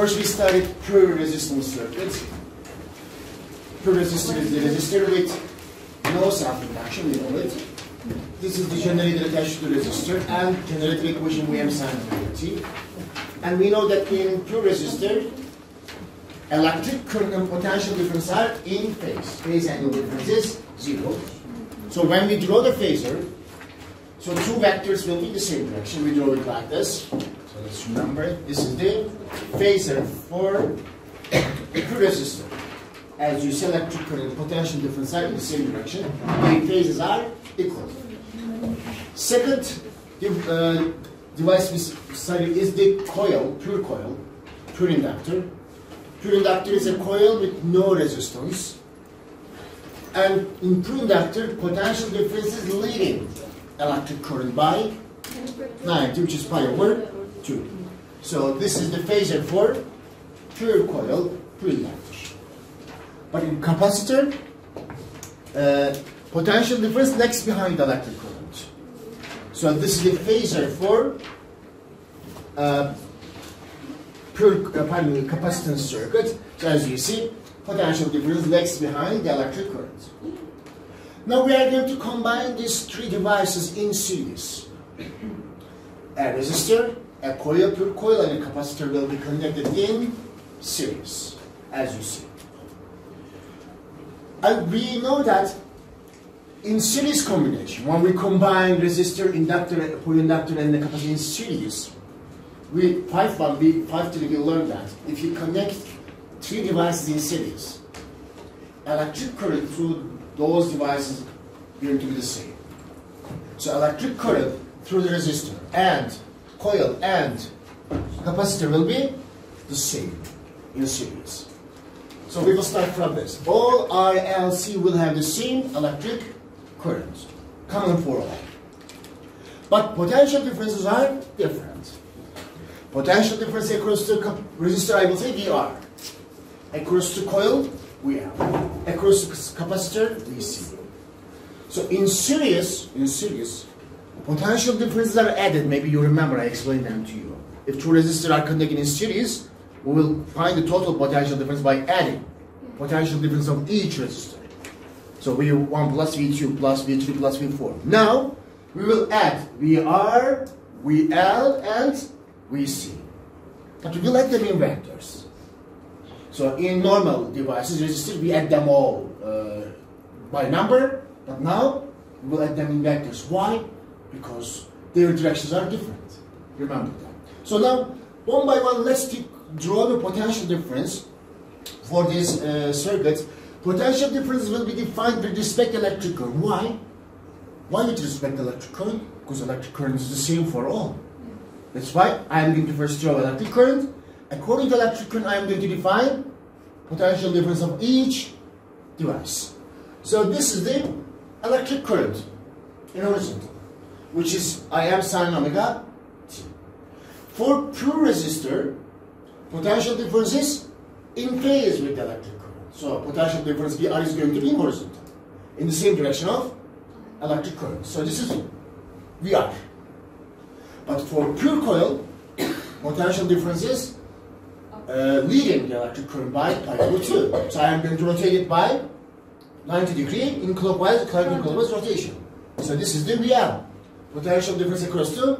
First we studied pure resistance circuits. Pure resistor is the resistor with no self-induction, we know it. This is the generator attached to the resistor and generator equation we have signed T. And we know that in pure resistor, electric current um, and potential difference are in phase. Phase angle difference is zero. So when we draw the phasor, so two vectors will be the same direction. We draw it like this. Let's remember is the phasor for the resistor. As you see, electric current and potential difference are in the same direction. The phases are equal. Second uh, device we study is the coil, pure coil, pure inductor. Pure inductor is a coil with no resistance. And in pure inductor, potential difference is leading electric current by 90, which is pi over 2. So this is the phasor for pure coil, pure inductor. But in capacitor, uh, potential difference lags behind electric current. So this is the phasor for uh, pure uh, pardon capacitance circuit. So as you see, potential difference lags behind the electric current. Now we are going to combine these three devices in series. A resistor, a coil, pure coil, and a capacitor will be connected in series, as you see. And we know that in series combination, when we combine resistor, inductor, pure inductor, and the capacitor in series, we one, we three we learned that if you connect three devices in series, electric current through those devices going to be the same. So electric current through the resistor and coil and capacitor will be the same in series. So we will start from this. All RLC will have the same electric current, common for all. But potential differences are different. Potential difference across the resistor, I will say VR. Across the coil, we have. Across the capacitor, VC. So in series, in series, potential differences are added. Maybe you remember I explained them to you. If two resistors are connected in series, we will find the total potential difference by adding potential difference of each resistor. So V1 plus V2 plus V3 plus V4. Now, we will add VR, VL, and VC. But we will add them in vectors. So in normal devices, resistors, we add them all uh, by number, but now we will add them in vectors. Why? Because their directions are different. Remember that. So now, one by one, let's draw the potential difference for these uh, circuits. Potential difference will be defined with respect to electric current. Why? Why with respect to electric current? Because electric current is the same for all. That's why I am going to first draw electric current. According to electric current, I am going to define potential difference of each device. So this is the electric current in horizontal, which is I am sine omega t. For pure resistor, potential difference is in phase with the electric current. So potential difference VR is going to be horizontal, in the same direction of electric current. So this is VR. But for pure coil, potential difference is uh, leading the electric current by pi over 2. So I am going to rotate it by 90 degree in clockwise, counterclockwise rotation. So this is the VR. Potential difference across the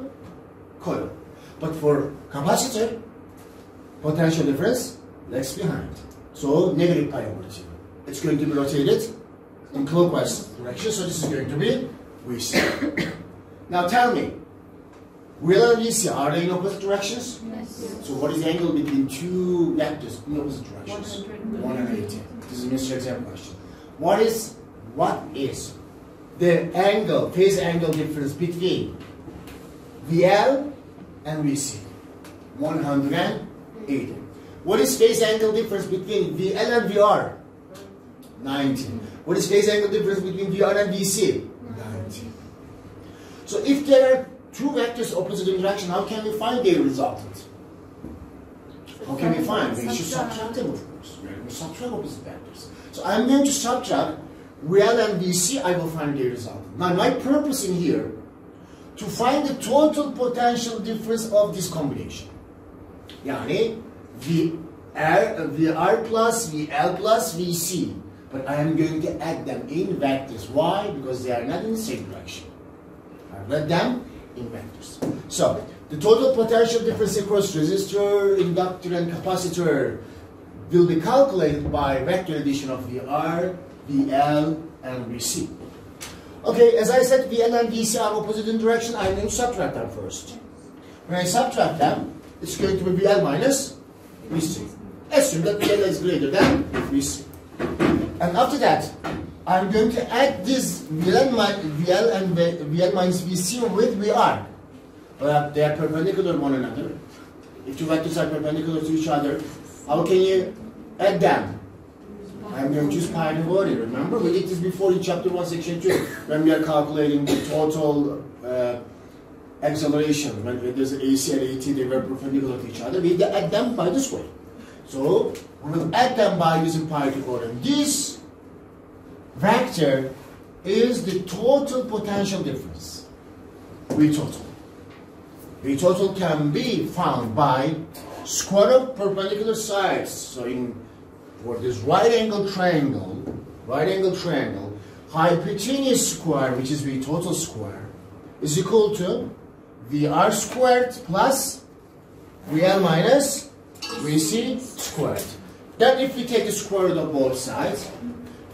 coil. But for capacitor, potential difference lags behind. So negative pi over 2. It's going to be rotated in clockwise direction, so this is going to be VC. now tell me, VL and VC, are they in opposite directions? Yes. So what is the angle between two vectors in opposite directions? 180. This is Mr. Exam question. What is what is the angle, phase angle difference between VL and VC? 180. What is phase angle difference between VL and VR? 90. What is phase angle difference between VR and VC? 90. So if there are two vectors opposite direction, how can we find their resultant? How can we find? We should subtract them, of course. We subtract opposite vectors. So I'm going to subtract And VC, I will find the result. Now my purpose in here, to find the total potential difference of this combination. Yani V R, VR plus, VL plus, VC. But I am going to add them in vectors. Why? Because they are not in the same direction. I read them in vectors. So, the total potential difference across resistor, inductor, and capacitor will be calculated by vector addition of VR, VL, and VC. Okay, as I said, VL and VC are opposite in direction. I'm going to subtract them first. When I subtract them, it's going to be VL minus VC. Assume that VL is greater than VC. And after that, I'm going to add this VL, VL and VL minus VC with VR. Well, they are perpendicular one another. If two vectors are perpendicular to each other, how can you add them? I'm going to use Pythagorean. Remember, we did this before in chapter 1, section 2, when we are calculating the total uh, acceleration. When there's AC and AT, they were perpendicular to each other. We add them by this way. So, we will add them by using Pythagorean. This vector is the total potential difference. V total. V total can be found by square of perpendicular sides. So in for this right angle triangle, right angle triangle, hypotenuse square, which is V total square, is equal to VR squared plus VL minus VC squared. Then if we take the square root of both sides,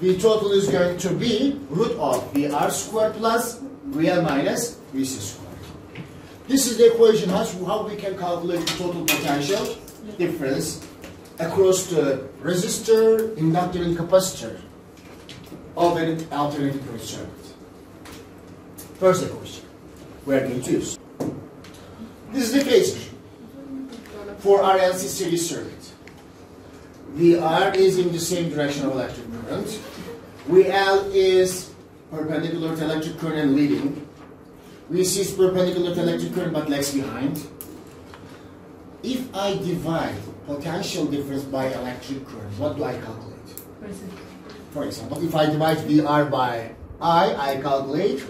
V total is going to be root of VR squared plus VL minus VC squared. This is the equation how we can calculate the total potential difference across the resistor, inductor, and capacitor of an alternating current circuit. First equation we are going to use. This is the case for RLC series circuit. VR is in the same direction of electric current. VL is perpendicular to electric current and leading. VC is perpendicular to electric current but lags behind. If I divide potential difference by electric current, what do I calculate? For example, if I divide VR by I, I calculate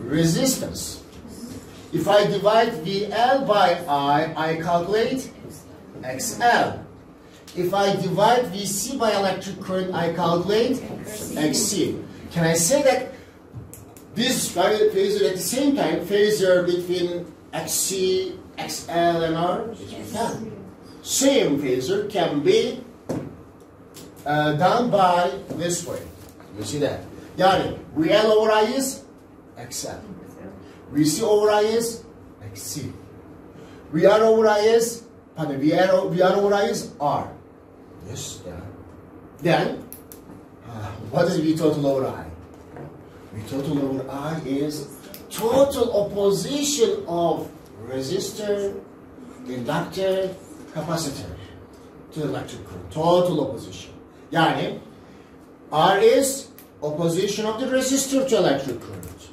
resistance. If I divide VL by I, I calculate XL. If I divide VC by electric current, I calculate XC. Can I say that this phasor at the same time, phasor between XC, XL, and R? can. Same phasor can be uh, done by this way. You see that? Yani VL over I is XL. VC over I is XC. VR over I is, pardon, VR, VR over I is R. Yes, yeah. Then, uh, what is V total over I? V total over I is total opposition of resistor, inductor, capacitor to electric current. Total opposition. Yani, R is opposition of the resistor to electric current.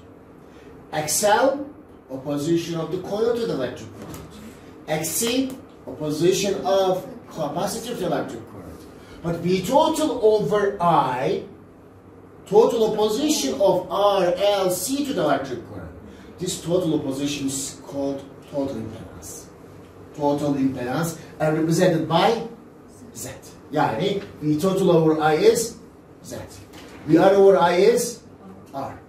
XL, opposition of the coil to the electric current. XC, opposition of capacitor to electric current. But V total over I, total opposition of R, L, C to the electric current. This total opposition is called total impedance. Total impedance are represented by Z. Yani V total over I is Z. VR over I is R.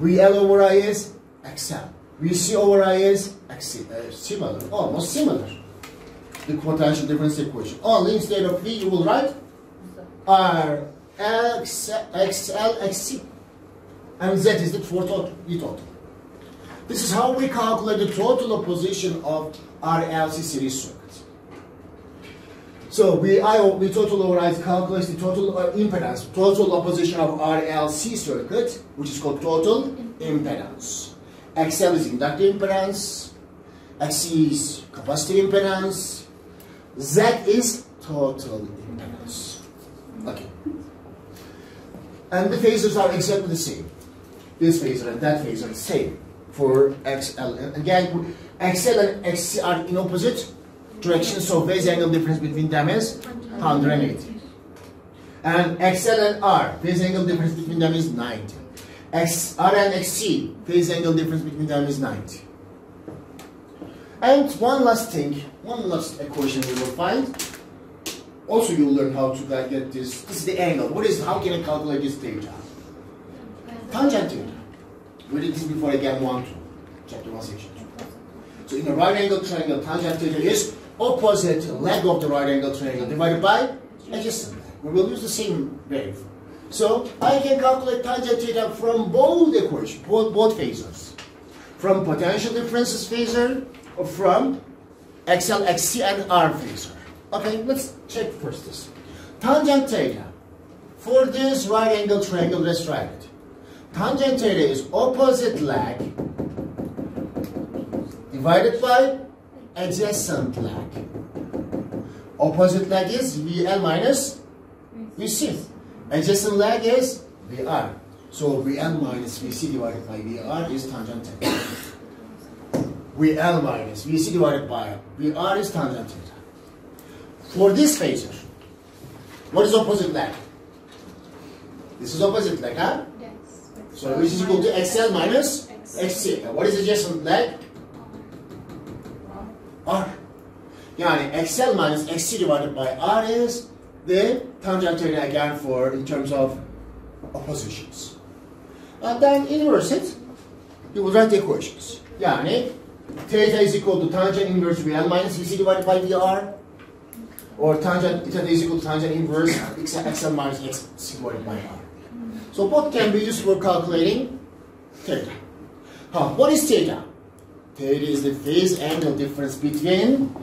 VL over I is XL. VC over I is XC. Uh, similar, almost similar. The potential difference equation. Only instead of V, you will write R, XL, XC. And Z is the for total, V total. This is how we calculate the total opposition of RLC series circuit. So we, I, we total override the total uh, impedance, total opposition of RLC circuit, which is called total impedance. XL is inductive impedance, XC is capacitive impedance, Z is total impedance. Okay. And the phasors are exactly the same. This phasor and that phasor are the same for XL. And again, XL and XC are in opposite directions, so phase angle difference between them is 180. And XL and R, phase angle difference between them is 90. X, R and XC, phase angle difference between them is 90. And one last thing, one last equation we will find. Also, you'll learn how to get this. This is the angle. What is? How can I calculate this theta? Tangent theta. We did this before again. One, two, chapter one, section two. So in a right angle triangle, tangent theta is opposite leg of the right angle triangle divided by adjacent. We will use the same wave. So I can calculate tangent theta from both equations, both, both phasors. From potential differences phasor or from XL, XC, and R phasor. Okay, let's check first this. Tangent theta. For this right angle triangle, let's write it. Tangent theta is opposite leg divided by adjacent leg. Opposite leg is VL minus VC. Adjacent leg is VR. So VL minus VC divided by VR is tangent theta. VL minus VC divided by VR is tangent theta. For this phasor, what is opposite leg? This is opposite leg, huh? So which is equal to XL minus XC. What is the adjacent leg? R. Yani XL minus XC divided by R is the tangent theta again for in terms of oppositions. And then inverse it, you will write the equations. Yani theta is equal to tangent inverse VL minus VC divided by VR or tangent theta is equal to tangent inverse XL minus XC divided by R. So both can be used for calculating theta. Huh, what is theta? Theta is the phase angle difference between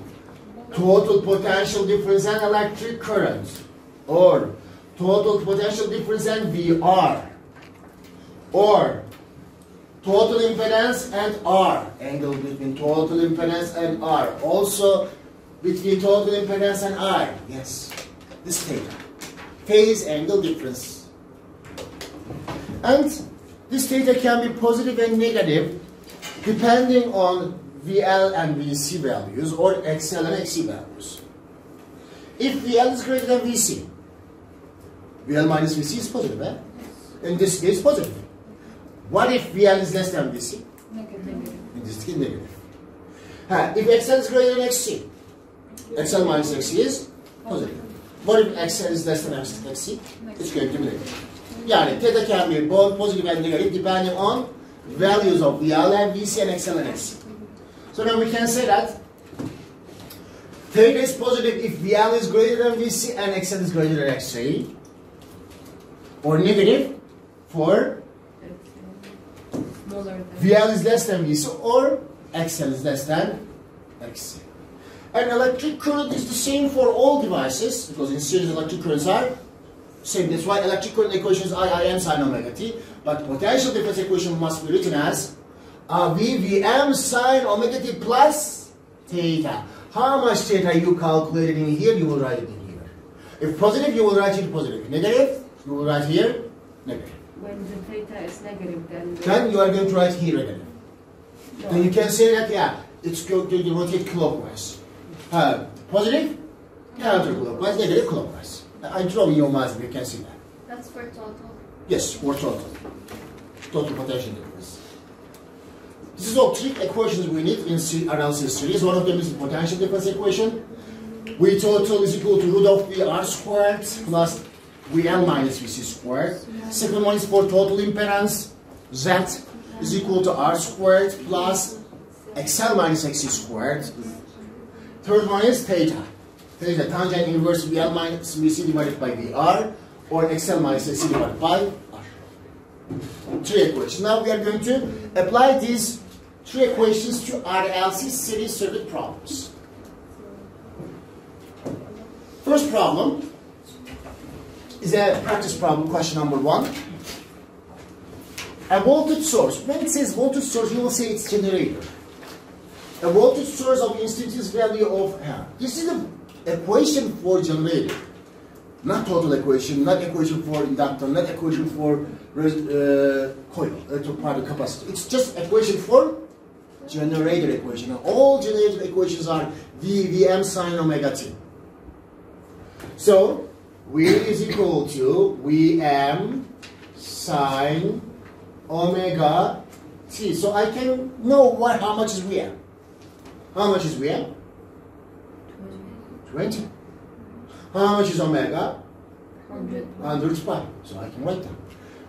total potential difference and electric current or total potential difference and VR or total impedance and R angle between total impedance and R also between total impedance and I yes this theta phase angle difference and this theta can be positive and negative depending on VL and VC values or XL and XC values. If VL is greater than VC, VL minus VC is positive, eh? In this case, positive. What if VL is less than VC? Negative. In this case, negative. Ha, if XL is greater than XC, XL minus XC is positive. What if XL is less than XC? It's going to be negative. Yani theta can be both positive and negative depending on values of VL and VC and XL and XC. So now we can say that theta is positive if VL is greater than VC and XL is greater than XC, or negative for VL is less than VC or XL is less than XC. And electric current is the same for all devices because in series electric currents are same. That's why electrical equations I, I, M sine omega t. But potential difference equation must be written as uh, V, V, M sine omega t plus theta. How much theta you calculated in here, you will write it in here. If positive, you will write it positive. Negative, you will write here negative. When the theta is negative, then. Then you are going to write here negative. No. Then you can say that, yeah, it's going to rotate clockwise. Uh, positive, counterclockwise, negative, clockwise. I'm drawing your mind, you can see that. That's for total. Yes, for total. Total potential difference. This is all three equations we need in C analysis series. One of them is the potential difference equation. V total is equal to root of VR squared plus VL minus VC squared. Second one is for total impedance. Z is equal to R squared plus XL minus XC squared. Third one is theta. Theta tangent inverse VL minus VC divided by VR or XL minus XC divided by R. Three equations. Now we are going to apply these three equations to RLC series circuit problems. First problem is a practice problem, question number one. A voltage source. When it says voltage source, you will say it's generator. A voltage source of instantaneous value of uh, This is the equation for generator. Not total equation, not equation for inductor, not equation for uh, coil, uh, to part of capacitor. It's just equation for generator equation. Now, all generator equations are V, Vm sine omega t. So, V is equal to Vm sine omega t. So I can know what how much is Vm. How much is Vm? 20. Ah, How much is omega? 100. 100 pi. So I can write that.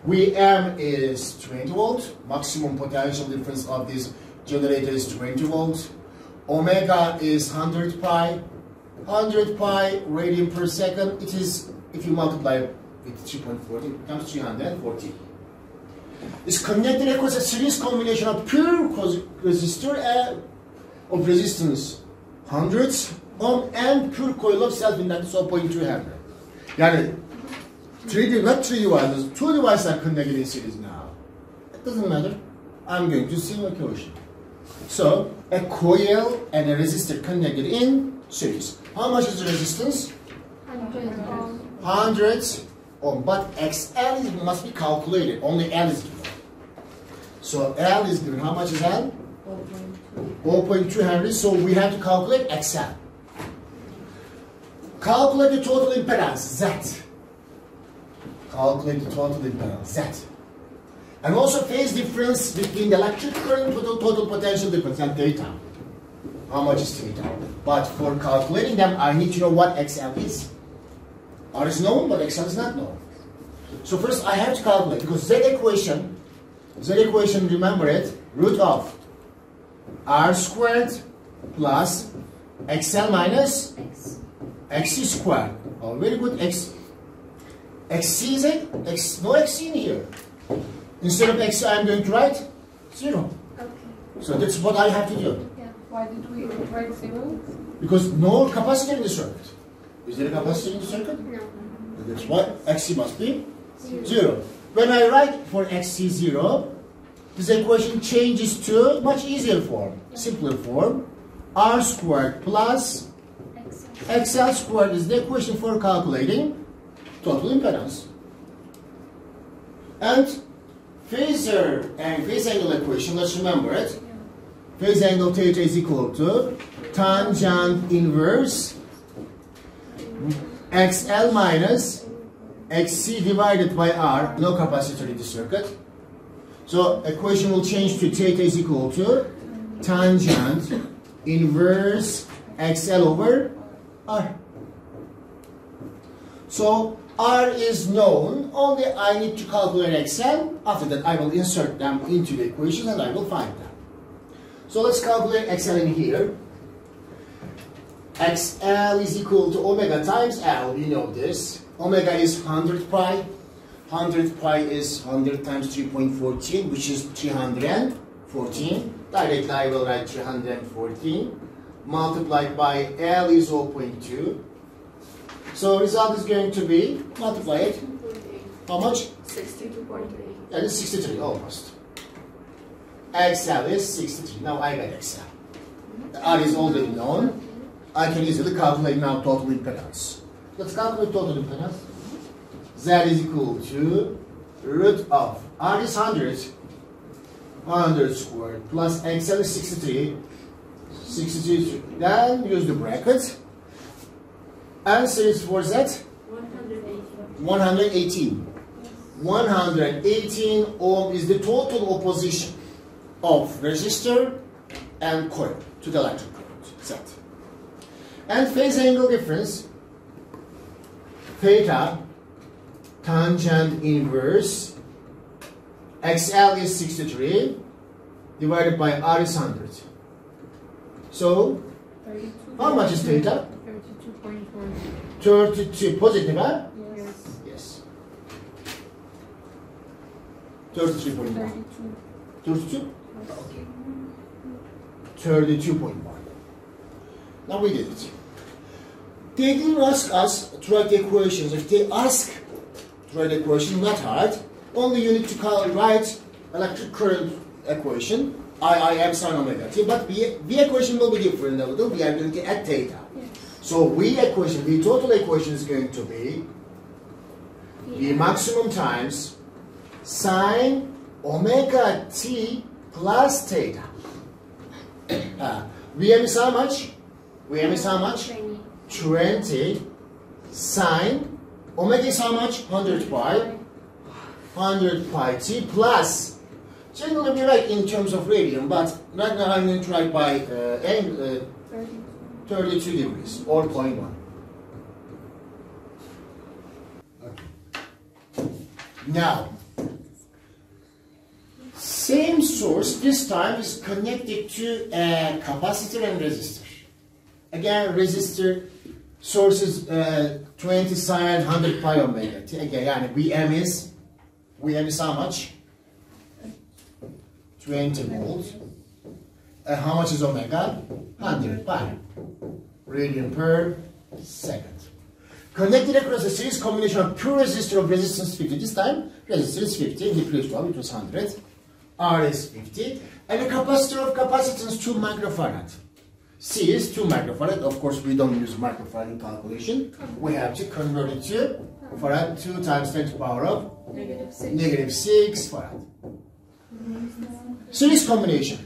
Vm is 20 volt. Maximum potential difference of this generator is 20 volt. Omega is 100 pi. 100 pi radian per second. It is, if you multiply with 3.40, it becomes 340. This connected equals a series combination of pure resistor and of resistance hundreds ohm and pure coil of self-inductance of 0.2 Henry. Yani three de- not three devices, two devices are connected in series now. It doesn't matter. I'm going to see my question. So a coil and a resistor connected in series. How much is the resistance? 100 ohm, but XL is, must be calculated. Only L is given. So L is given. How much is L? 0.2 Henry. So we have to calculate XL. Calculate the total impedance, Z. Calculate the total impedance, Z. And also phase difference between the electric current to the total potential difference and theta. How much is theta? But for calculating them, I need to know what XL is. R is known, but XL is not known. So first I have to calculate, because Z equation, Z equation, remember it, root of R squared plus XL minus X. XC squared. Oh, very good. X. XC is a, X, no x in here. Instead of XC, I'm going to write zero. Okay. So that's what I have to do. Yeah. Why did we write zero? Because no capacitor in the circuit. Is there a capacitor in the circuit? No. That's why XC must be Zero. zero. When I write for XC zero, this equation changes to much easier form, simpler form. R squared plus X. XL squared is the equation for calculating total impedance. And phasor and phase angle equation, let's remember it. Phase angle theta is equal to tangent inverse XL minus XC divided by R, no capacitor in the circuit. So equation will change to theta is equal to tangent inverse XL over R. So R is known, only I need to calculate XL. After that I will insert them into the equation and I will find them. So let's calculate XL in here. XL is equal to omega times L, we know this. Omega is 100 pi. 100 pi is 100 times 3.14, which is 314. Directly I will write 314. Multiplied by L is 0.2. So result is going to be, multiply it, how much? 62.3. That is 63, almost. XL is 63. Now I got XL. The R is already known. I can easily calculate now total impedance. Let's calculate total impedance. Z is equal to root of R is 100, 100 squared plus XL is 63, 63. Then use the bracket. Answer is for Z 180. 118. 118 ohm is the total opposition of resistor and coil to the electric current set. And phase angle difference, theta tangent inverse XL is 63 divided by R is 100. So, 32. how much is theta? 32.1. 32 positive, huh? Yes. Yes. 33.1. 32. 32? 32.1. Now we did it. They didn't ask us to write the equations. If they ask to write the equation, not hard. Only you need to write electric current equation, I, I am sine omega t. But the, the equation will be different a little. We are going to add theta. So V equation, the total equation is going to be the maximum times sine omega t plus theta. Uh, Vm is how much? Vm is how much? 20. 20 sine omega is how much? 100 pi. 100 pi t plus Generally, we write in terms of radian, but right now I'm going to write by uh, angle, uh, 32 degrees or 0.1. Okay. Now, same source this time is connected to a capacitor and resistor. Again, resistor source is uh, 20 sine 100 pi omega. Again, yani Vm is Vm is how much? 20 volts. And how much is omega? 100 pi radian per second. Connected across a series combination of pure resistor of resistance 50. This time, resistor is 50. In the previous one, it was 100. R is 50. And a capacitor of capacitance 2 microfarad. C is 2 microfarad. Of course, we don't use microfarad in calculation. We have to convert it to farad 2 times 10 to the power of Negative six. negative 6 farad. Series combination.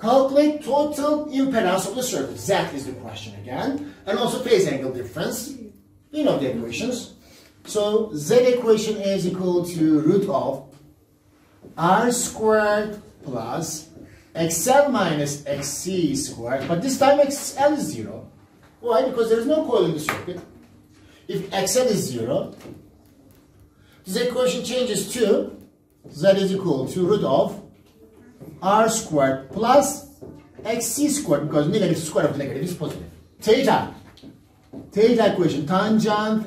Calculate total impedance of the circuit. That is the question again. And also phase angle difference. You know the equations. So Z equation is equal to root of R squared plus XL minus XC squared. But this time XL is 0. Why? Because there is no coil in the circuit. If XL is 0, this equation changes to Z is equal to root of r squared plus xc squared because negative square of negative is positive. Theta. Theta equation tangent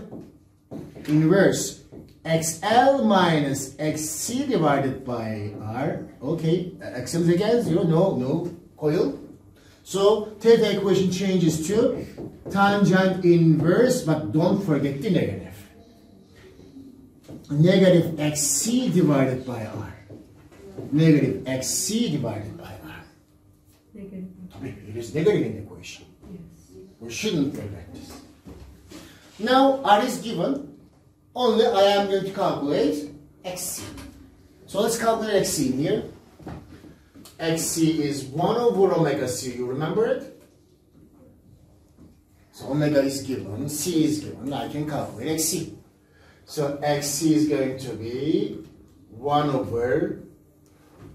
inverse xl minus xc divided by r. Okay, uh, xl is again zero. No, no coil. So theta equation changes to tangent inverse, but don't forget the negative. Negative xc divided by r negative xc divided by r. Negative. Tabii it is negative in the equation. Yes. We shouldn't forget this. Now r is given. Only I am going to calculate xc. So let's calculate xc in here. xc is 1 over omega c. You remember it? So omega is given, c is given. I can calculate xc. So xc is going to be 1 over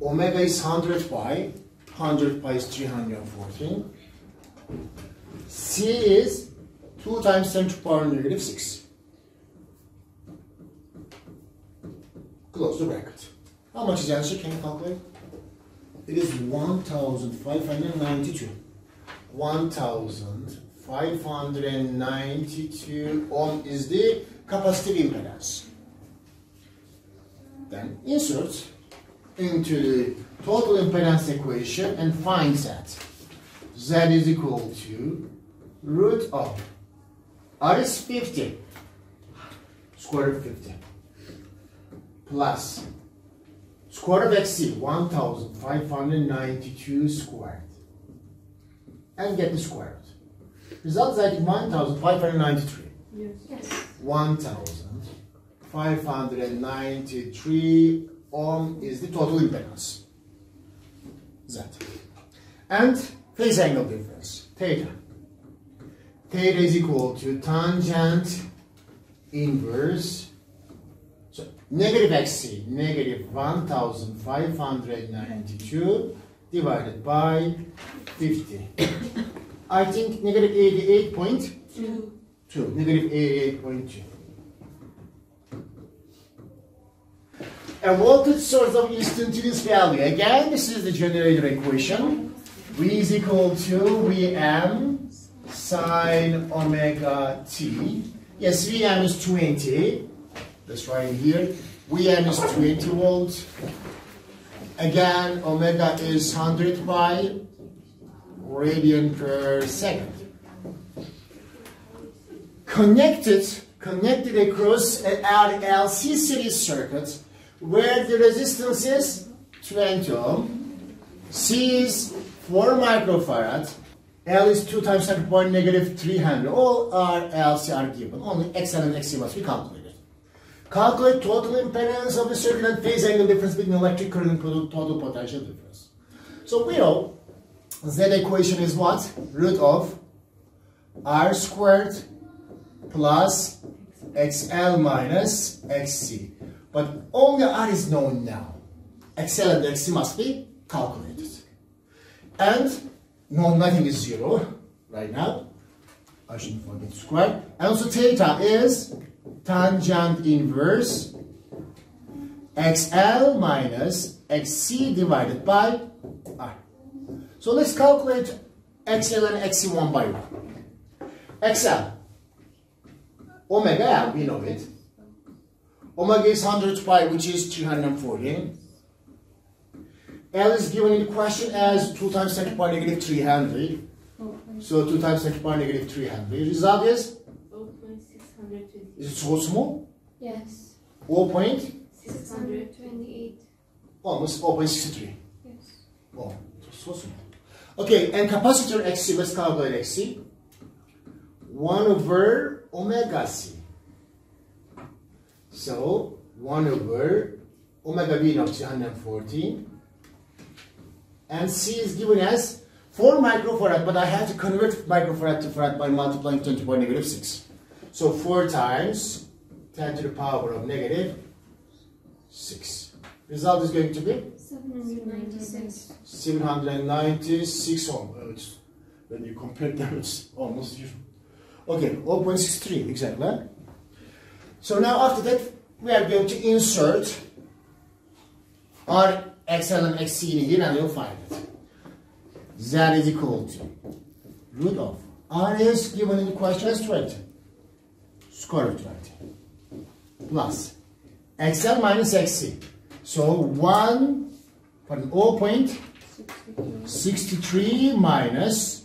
omega is 100 pi. 100 pi is 314. C is 2 times 10 to the power negative 6. Close the bracket. How much is the answer? Can you calculate? It is 1,592. 1,592 ohm is the capacitive impedance. Then insert into the total impedance equation and find that Z is equal to root of R is 50 square root of 50 plus square root of XC 1592 squared and get the square root. Results that 1593. Yes. Yes. 1593 ohm is the total impedance. Z. And phase angle difference, theta. Theta is equal to tangent inverse. So negative xc, negative 1592 divided by 50. I think negative 88.2. Two. Negative 88.2. A voltage source of instantaneous value. Again, this is the generator equation. V is equal to Vm sine omega t. Yes, Vm is 20. That's right here. Vm is 20 volts. Again, omega is 100 pi radian per second. Connected, connected across uh, an RLC series circuit where the resistance is 20 ohm, C is 4 microfarad, L is 2 times 10 to the power negative 300. All RLC are given. Only XL and XC must be calculated. Calculate total impedance of the circuit and phase angle difference between electric current and total potential difference. So we know Z equation is what? Root of R squared plus XL minus XC. But only R is known now. XL and XC must be calculated. And no, nothing is zero right now. I shouldn't forget square. And also theta is tangent inverse XL minus XC divided by R. So let's calculate XL and XC one by one. XL, Oh omega L, we know it. Omega is 100 pi, which is 340. L is given in the question as 2 times 10 to the power negative 3 Henry. So 2 times 10 to the power negative 3 Henry. Result is, 0.620. is it so small? Yes. 0 point, 600. 628. almost 0.63. Yes. Oh, so small. Okay, and capacitor XC, let's calculate XC. 1 over omega C. So, 1 over omega V naught 314. And C is given as 4 microfarad, but I had to convert microfarad to farad by multiplying 10 to the power negative 6. So 4 times 10 to the power of negative 6. Result is going to be 796. 796 ohm. Uh, when you compare them, it's almost zero. Okay, 0.63 exactly. So now after that, we are going to insert our XL and XC in here and we'll find it. Z is equal to root of R is given in the question as 20. Square root 20. Plus XL minus XC. So 1, pardon, 0.63 63. minus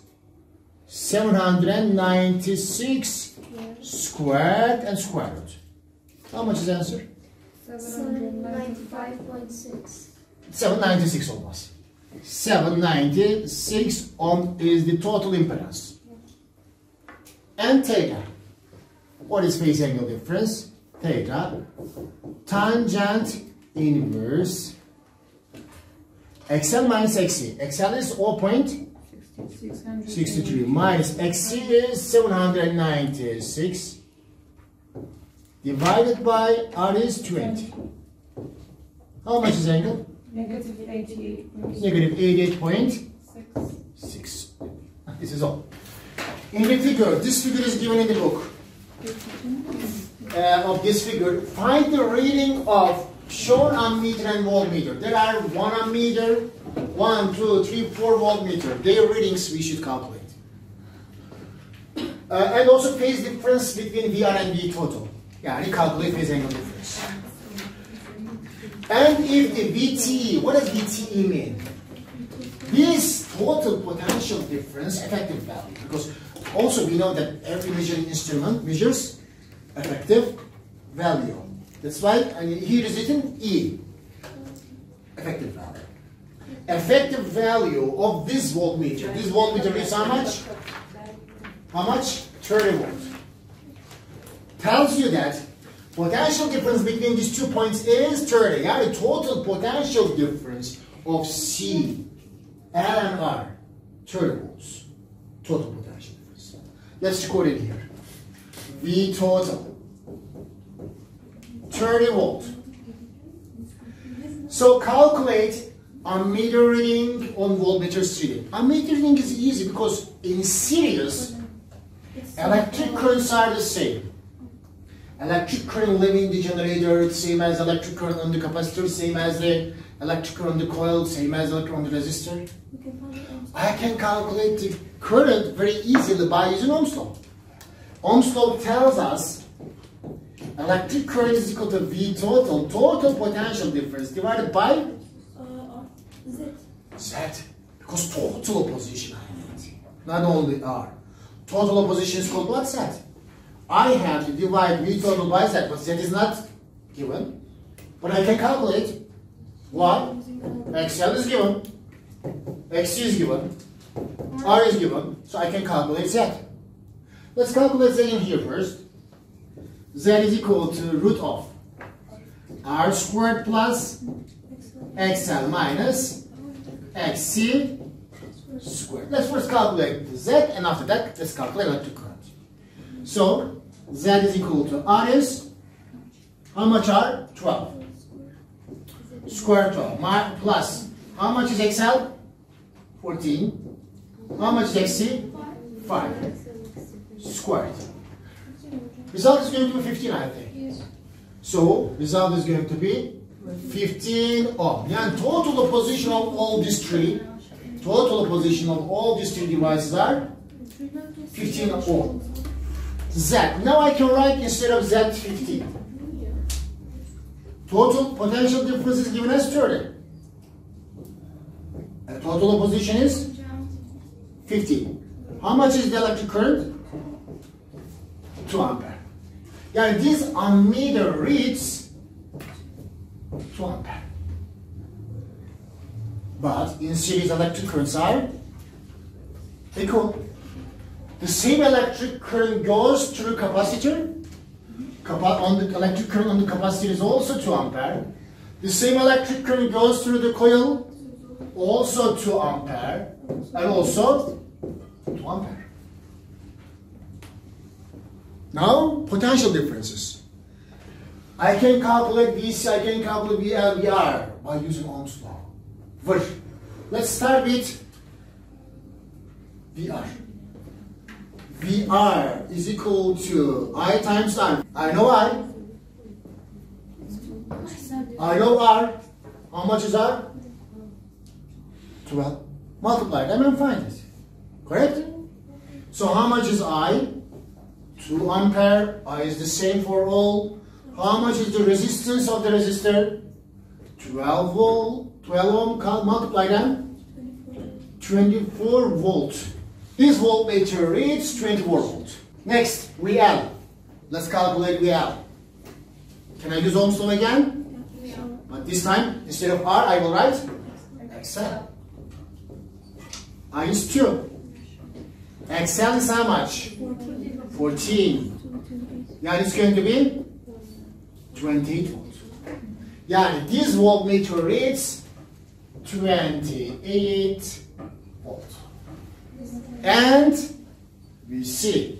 796 squared and square root. How much is the answer? 795.6. 796 ohms. 796 ohm is the total impedance. And theta. What is phase angle difference? Theta. Tangent inverse XL minus XC. XL is 0.63 minus XC is 796 divided by R is 20. How much is angle? Negative eighty-eight point Negative 88.6. six. This is all. In the figure, this figure is given in the book. Uh, of this figure, find the reading of shown ammeter and voltmeter. There are one ammeter, one, two, three, four voltmeter. Their readings we should calculate. Uh, and also phase difference between VR and V total. Yani calculate phase angle difference. And if the VTE, what does VTE mean? This total potential difference, effective value, because also we know that every measuring instrument measures effective value. That's why and here is written E, effective value. Effective value of this voltmeter. This voltmeter is how much? How much? 30 volts. Tells you that potential difference between these two points is 30. Yeah, the total potential difference of C, L and R, 30 volts. Total potential difference. Let's record it here. V total, 30 volt. So calculate ammeter reading on voltmeter reading. Ammeter reading is easy because in series, electric currents are the same. Electric current leaving the generator, same as electric current on the capacitor, same as the electric current on the coil, same as electric on the resistor. I can calculate the current very easily by using Ohm's law. Ohm's law tells us electric current is equal to V total, total potential difference divided by Z. Z. Because total opposition I need, not only R. Total opposition is called what Z? I have to divide V total by Z, but Z is not given. But I can calculate what? XL is given, XC is given, R is given, so I can calculate Z. Let's calculate Z in here first. Z is equal to root of R squared plus XL minus XC squared. Let's first calculate Z and after that let's calculate electric current. So Z is equal to R is how much R? 12. square root of my plus. How much is XL? 14. How much is XC? 5 squared. Result is going to be 15 I think. So result is going to be 15 ohm. Yani total opposition of all these three, total opposition of all these three devices are 15 ohm. Z. Now I can write instead of Z 15. Total potential difference is given as 30. And total opposition is 15. How much is the electric current? 2 ampere. Yani this ammeter reads 2 ampere. But in series electric currents are equal. The same electric current goes through capacitor. Capa on the electric current on the capacitor is also 2 ampere. The same electric current goes through the coil, also 2 ampere, and also 2 ampere. Now, potential differences. I can calculate VC, I can calculate VL, VR uh, by using Ohm's law. First, let's start with VR. VR is equal to I times time. I know I. I know R. How much is R? 12. Multiply them and find it. Correct? So how much is I? 2 ampere. I is the same for all. How much is the resistance of the resistor? 12 volt, 12 ohm, multiply them. 24 volt. This voltmeter reads 24 volt. Next, VL. Let's calculate VL. Can I use Ohm's law again? But this time, instead of R, I will write XL. I is 2. XL is how much? 14. Yani it's going to be 28 volt. Yani this voltmeter reads 28 volt. And we see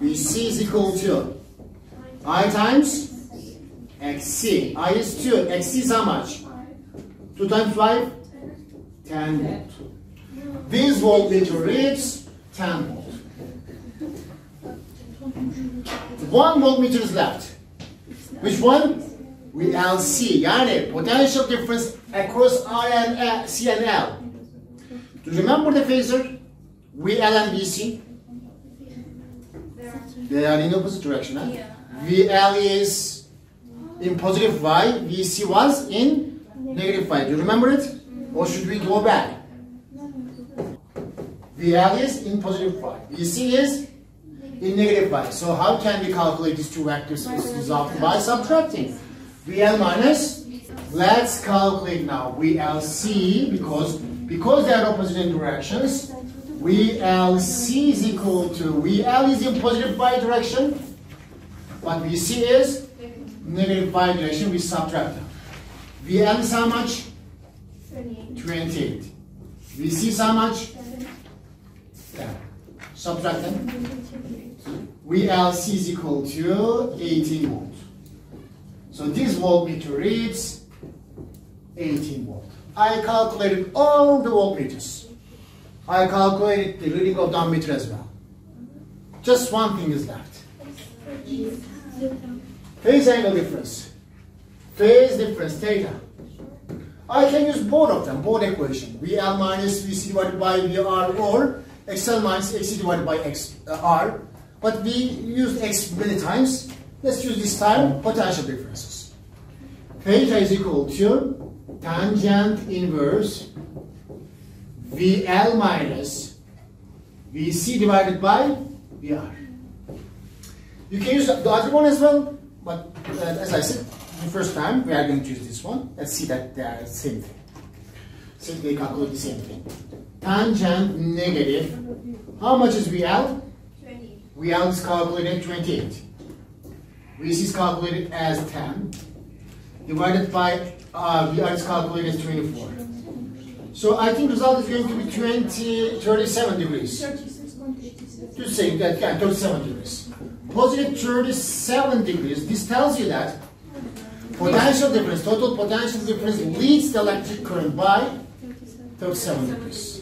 VC is equal to I times XC. I is 2. XC is how much? 2 times 5? 10 volt. This voltmeter reads 10 volt. One voltmeter is left. Which one? VLC. Yani potential difference across R and L, C and L. Do you remember the phasor? VL and VC? They are in opposite direction. Huh? VL is in positive Y, VC was in negative Y. Do you remember it? Or should we go back? VL is in positive Y. VC is in negative Y. So how can we calculate these two vectors resolved by subtracting? VL minus, let's calculate now VLC because, because they are opposite in directions, VLC is equal to, VL is in positive Y direction, but VC is negative Y direction, we subtract them. VL is how much? 28. VC is how much? 10. Subtract them. VLC is equal to 18 volt. So this voltmeter reads 18 volt. I calculated all the voltmeters. I calculated the reading of the ammeter as well. Just one thing is left. Phase angle difference. Phase difference, theta. I can use both of them, both equation. VL minus VC divided by VR or XL minus XC divided by X, uh, R. But we used X many times. Let's use this time potential differences. Theta is equal to tangent inverse VL minus VC divided by VR. You can use the other one as well, but uh, as I said, the first time we are going to use this one. Let's see that they are the same thing. So they calculate the same thing. Tangent negative. How much is VL? VL is calculated 28. VC is calculated as 10. Divided by uh, VR is calculated as 24. So I think the result is going to be 20, 37 degrees. Just saying that, yeah, 37 degrees. Positive 37 degrees. This tells you that Potential difference, total potential difference leads the electric current by 37 degrees.